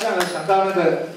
这样想到那个。